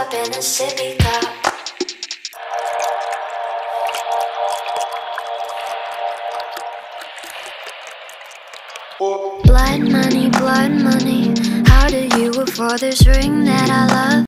up in a sippy cup. Blood money, blood money. How do you afford this ring that I love?